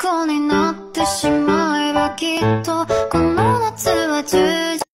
虜になってしまえばきっとこの夏は充実